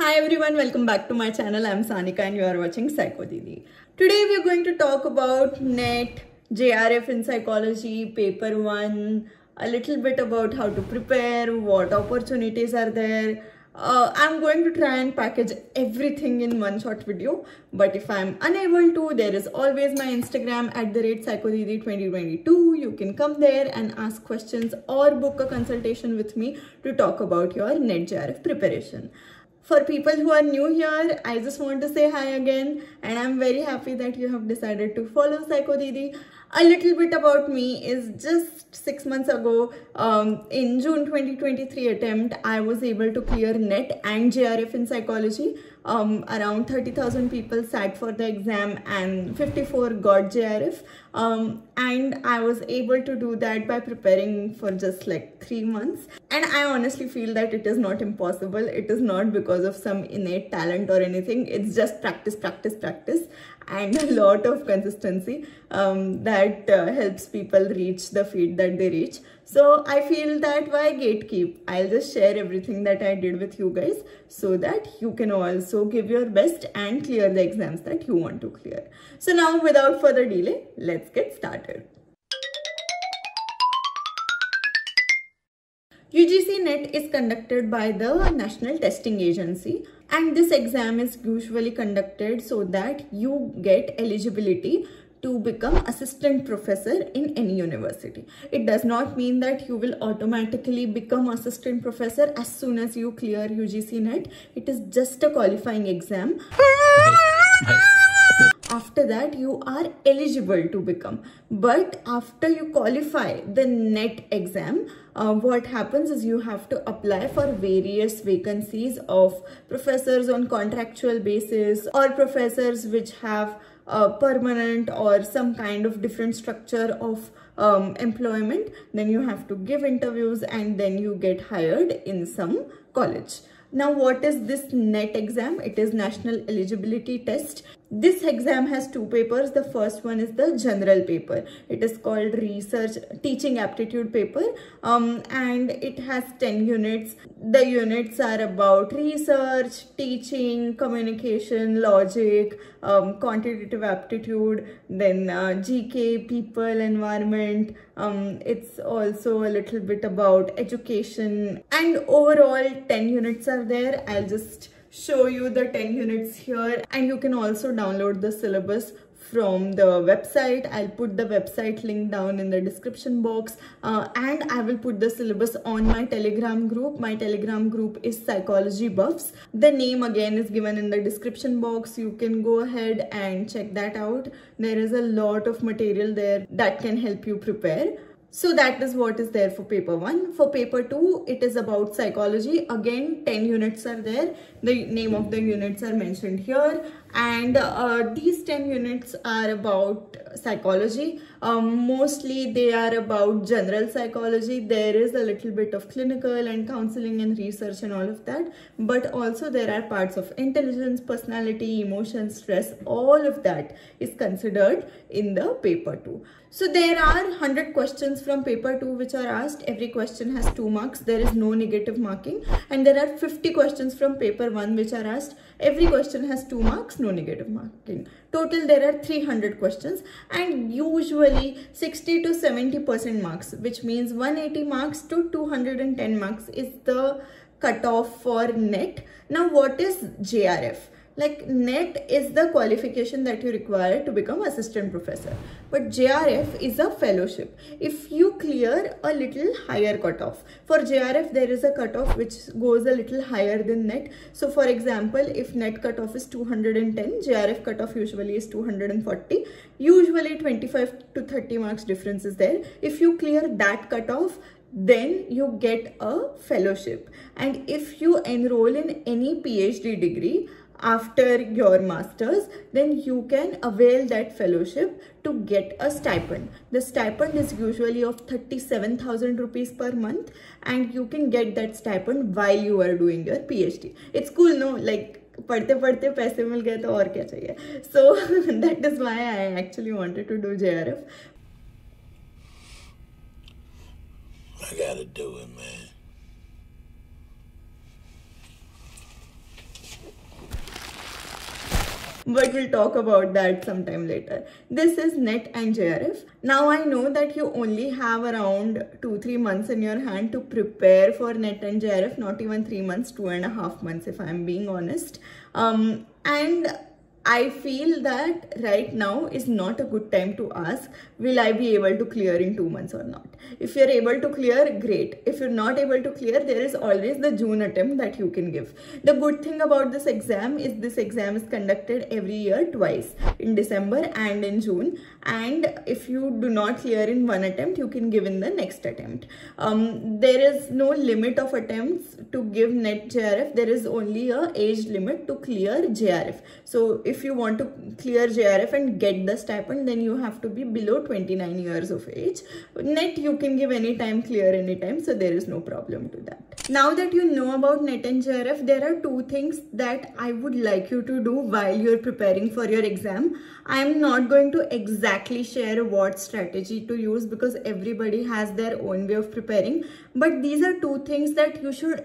Hi everyone, welcome back to my channel. I'm Sanika and you are watching Psycho Didi. Today we are going to talk about NET, JRF in psychology, paper 1, a little bit about how to prepare, what opportunities are there. Uh, I'm going to try and package everything in one short video, but if I'm unable to, there is always my Instagram at the rate psychodidi2022. You can come there and ask questions or book a consultation with me to talk about your NET JRF preparation for people who are new here, I just want to say hi again and I'm very happy that you have decided to follow Psycho Didi. A little bit about me is just six months ago um, in June 2023 attempt, I was able to clear NET and JRF in psychology. Um, around 30,000 people sat for the exam and 54 got JRF. Um, and I was able to do that by preparing for just like three months. And I honestly feel that it is not impossible. It is not because of some innate talent or anything. It's just practice, practice, practice and a lot of consistency um, that uh, helps people reach the feat that they reach. So I feel that why gatekeep? I'll just share everything that I did with you guys so that you can also give your best and clear the exams that you want to clear. So now without further delay, let's get started. UGC NET is conducted by the National Testing Agency and this exam is usually conducted so that you get eligibility to become assistant professor in any university. It does not mean that you will automatically become assistant professor as soon as you clear UGC NET. It is just a qualifying exam. after that you are eligible to become but after you qualify the net exam uh, what happens is you have to apply for various vacancies of professors on contractual basis or professors which have a permanent or some kind of different structure of um, employment then you have to give interviews and then you get hired in some college now what is this NET exam? It is National Eligibility Test. This exam has two papers. The first one is the general paper. It is called research teaching aptitude paper um, and it has 10 units. The units are about research, teaching, communication, logic, um, quantitative aptitude, then uh, GK, people, environment. Um, it's also a little bit about education and overall 10 units are there. I'll just show you the 10 units here and you can also download the syllabus from the website. I'll put the website link down in the description box. Uh, and i will put the syllabus on my telegram group. My telegram group is psychology buffs. The name again is given in the description box. You can go ahead and check that out. There is a lot of material there that can help you prepare so that is what is there for paper 1. For paper 2, it is about psychology. Again, 10 units are there. The name of the units are mentioned here. And uh, these 10 units are about psychology. Um, mostly they are about general psychology. There is a little bit of clinical and counseling and research and all of that. But also there are parts of intelligence, personality, emotion, stress. All of that is considered in the paper 2. So there are 100 questions from paper 2 which are asked. Every question has 2 marks. There is no negative marking. And there are 50 questions from paper 1 which are asked. Every question has 2 marks, no negative marking. Total there are 300 questions and usually 60 to 70% marks which means 180 marks to 210 marks is the cutoff for NET. Now what is JRF? Like net is the qualification that you require to become assistant professor. But jrf is a fellowship. If you clear a little higher cutoff for jrf there is a cutoff which goes a little higher than net. So for example if net cutoff is 210 jrf cutoff usually is 240 usually 25 to 30 marks difference is there. If you clear that cutoff then you get a fellowship. And if you enroll in any phd degree after your masters then you can avail that fellowship to get a stipend the stipend is usually of 37000 rupees per month and you can get that stipend while you are doing your phd it's cool no like पढ़ते पढ़ते पैसे मिल गए तो और क्या चाहिए so that is why I actually wanted to do JRF I gotta do it, man. But we'll talk about that sometime later. This is NET and JRF. Now I know that you only have around two, three months in your hand to prepare for NET and JRF, not even three months, two and a half months if I'm being honest. Um, and I feel that right now is not a good time to ask, will I be able to clear in two months or not? If you're able to clear, great. If you're not able to clear, there is always the June attempt that you can give. The good thing about this exam is this exam is conducted every year twice, in December and in June. And if you do not clear in one attempt, you can give in the next attempt. Um, there is no limit of attempts to give NET JRF. There is only a age limit to clear JRF. So if you want to clear JRF and get the stipend, then you have to be below 29 years of age. Net you can give anytime, clear anytime, so there is no problem to that. Now that you know about net and JRF, there are two things that I would like you to do while you're preparing for your exam. I'm not going to exactly share what strategy to use because everybody has their own way of preparing. But these are two things that you should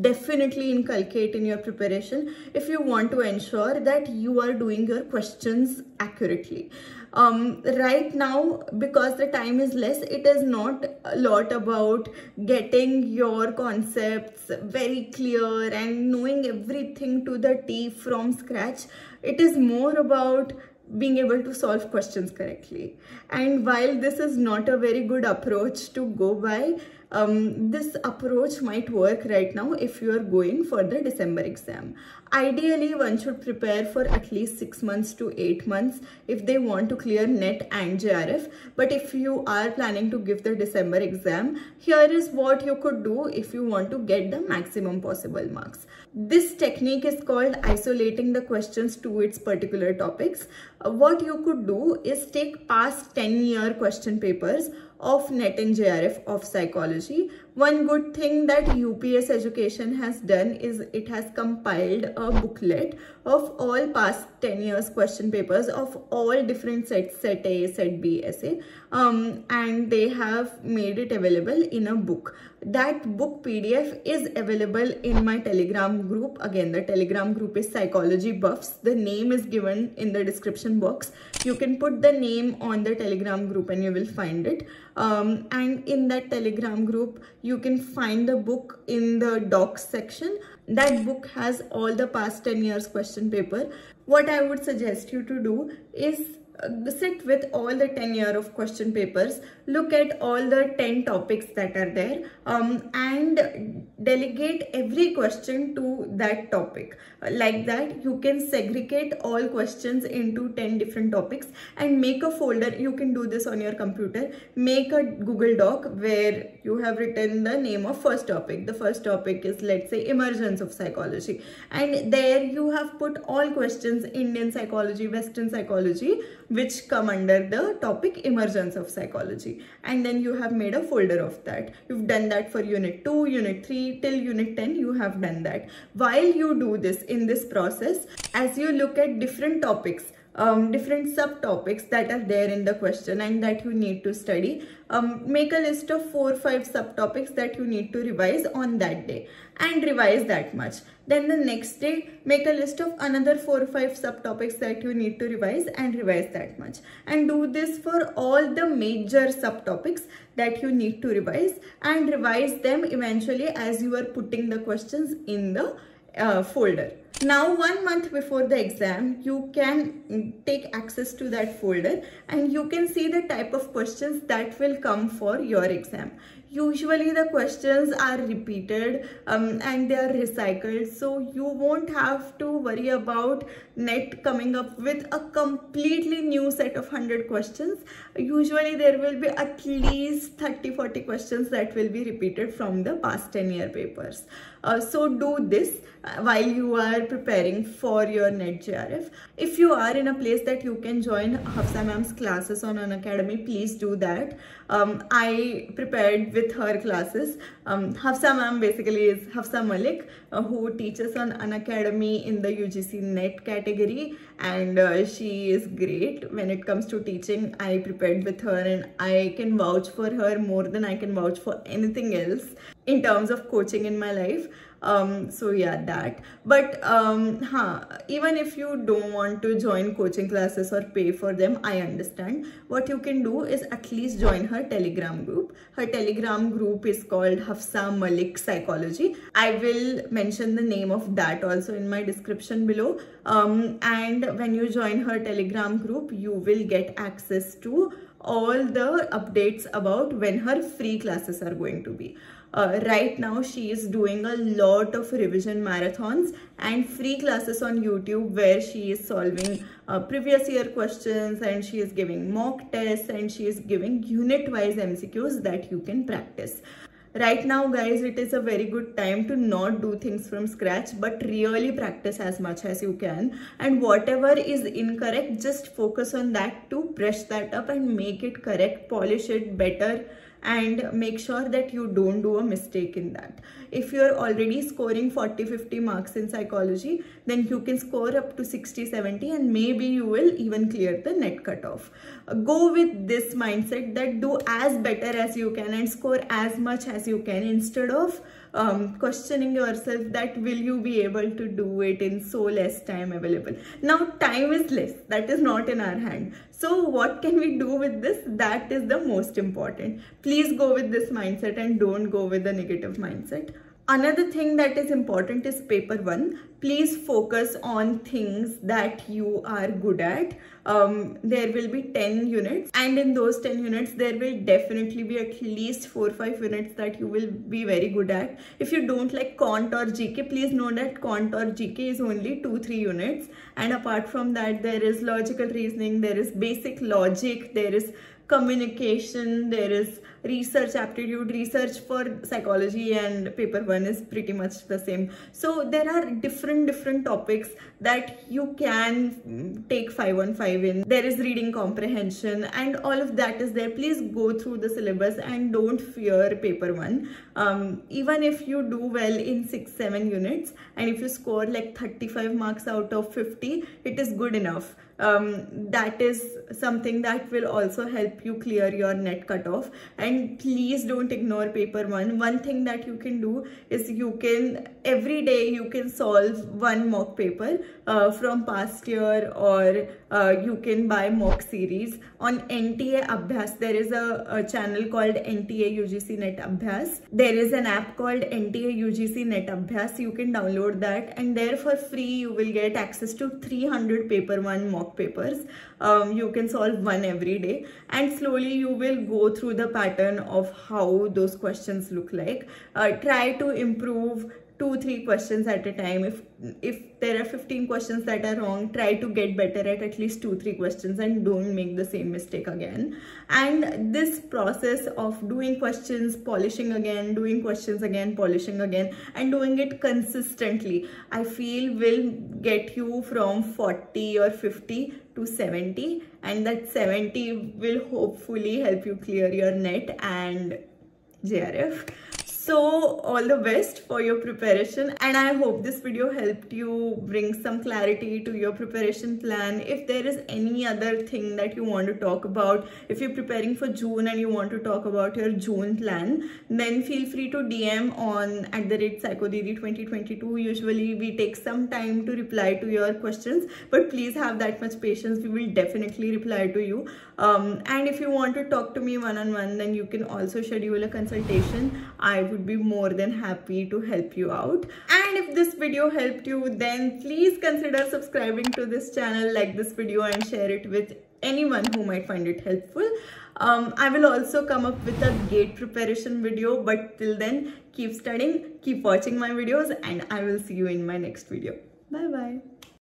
definitely inculcate in your preparation if you want to ensure that you are doing your questions accurately. Um, right now because the time is less it is not a lot about getting your concepts very clear and knowing everything to the T from scratch. It is more about being able to solve questions correctly. And while this is not a very good approach to go by um, this approach might work right now if you are going for the December exam. Ideally, one should prepare for at least 6 months to 8 months if they want to clear NET and JRF. But if you are planning to give the December exam, here is what you could do if you want to get the maximum possible marks. This technique is called isolating the questions to its particular topics. Uh, what you could do is take past 10 year question papers of NET and JRF of psychology. One good thing that UPS education has done is it has compiled a booklet of all past 10 years question papers of all different sets, set A, set B, essay um, and they have made it available in a book. That book PDF is available in my telegram group. Again, the telegram group is psychology buffs. The name is given in the description box. You can put the name on the telegram group and you will find it. Um, and in that telegram group, you can find the book in the docs section. That book has all the past 10 years question paper. What I would suggest you to do is sit with all the 10 year of question papers look at all the 10 topics that are there um, and delegate every question to that topic. Uh, like that you can segregate all questions into 10 different topics and make a folder. You can do this on your computer. Make a google doc where you have written the name of first topic. The first topic is let's say emergence of psychology. And there you have put all questions indian psychology western psychology which come under the topic emergence of psychology. And then you have made a folder of that. You've done that for unit 2 unit 3 till unit 10 you have done that. While you do this in this process as you look at different topics um, different subtopics that are there in the question and that you need to study. Um, make a list of four or five subtopics that you need to revise on that day and revise that much. Then the next day, make a list of another four or five subtopics that you need to revise and revise that much. And do this for all the major subtopics that you need to revise and revise them eventually as you are putting the questions in the uh, folder. Now, one month before the exam, you can take access to that folder and you can see the type of questions that will come for your exam. Usually the questions are repeated um, and they are recycled. So you won't have to worry about net coming up with a completely new set of 100 questions. Usually there will be at least 30-40 questions that will be repeated from the past 10 year papers. Uh, so do this uh, while you are preparing for your NET JRF. If you are in a place that you can join Hafsa ma'am's classes on Unacademy please do that. Um, I prepared with her classes. Um, Hafsa ma'am basically is Hafsa Malik uh, who teaches on Unacademy in the UGC NET category and uh, she is great. When it comes to teaching. I prepared with her and I can vouch for her more than I can vouch for anything else in terms of coaching in my life. um, so yeah that. But um, huh, even if you don't want to join coaching classes or pay for them i understand. What you can do is at least join her telegram group. Her telegram group is called hafsa malik psychology. I will mention the name of that also in my description below um, and when you join her telegram group you will get access to all the updates about when her free classes are going to be. Uh, right now she is doing a lot of revision marathons and free classes on YouTube where she is solving uh, previous year questions and she is giving mock tests and she is giving unit wise MCQs that you can practice right now guys it is a very good time to not do things from scratch but really practice as much as you can. And whatever is incorrect just focus on that to brush that up and make it correct polish it better and make sure that you don't do a mistake in that. If you're already scoring 40, 50 marks in psychology, then you can score up to 60, 70 and maybe you will even clear the net cutoff. Go with this mindset that do as better as you can and score as much as you can instead of um, questioning yourself that will you be able to do it in so less time available. Now time is less, that is not in our hand. So what can we do with this? That is the most important. Please go with this mindset and don't go with the negative mindset. Another thing that is important is paper one. Please focus on things that you are good at. Um, there will be 10 units and in those 10 units there will definitely be at least 4 or 5 units that you will be very good at. If you don't like Quant or GK, please know that Quant or GK is only 2-3 units and apart from that there is logical reasoning, there is basic logic, there is communication, there is research aptitude, research for psychology and paper one is pretty much the same. So there are different, different topics that you can take 515 in. There is reading comprehension and all of that is there. Please go through the syllabus and don't fear paper one. Um, even if you do well in 6-7 units and if you score like 35 marks out of 50, it is good enough um, that is something that will also help you clear your net cutoff and please don't ignore paper one. One thing that you can do is you can every day you can solve one mock paper uh, from past year or uh, you can buy mock series. On NTA Abhyas there is a, a channel called NTA UGC Net Abhyas. There is an app called NTA UGC Net Abhyas. You can download that. And there for free you will get access to 300 paper one mock papers. Um, you can solve one every day. And slowly you will go through the pattern of how those questions look like. Uh, try to improve two three questions at a time. If if there are 15 questions that are wrong try to get better at at least two three questions and don't make the same mistake again. And this process of doing questions polishing again doing questions again polishing again and doing it consistently i feel will get you from 40 or 50 to 70 and that 70 will hopefully help you clear your net and JRF so all the best for your preparation and I hope this video helped you bring some clarity to your preparation plan. If there is any other thing that you want to talk about, if you're preparing for June and you want to talk about your June plan, then feel free to DM on at the rate psychodidi 2022. Usually we take some time to reply to your questions, but please have that much patience. We will definitely reply to you. Um, and if you want to talk to me one-on-one, -on -one, then you can also schedule a consultation. I would be more than happy to help you out. And if this video helped you, then please consider subscribing to this channel, like this video and share it with anyone who might find it helpful. Um, I will also come up with a gate preparation video, but till then, keep studying, keep watching my videos, and I will see you in my next video. Bye-bye.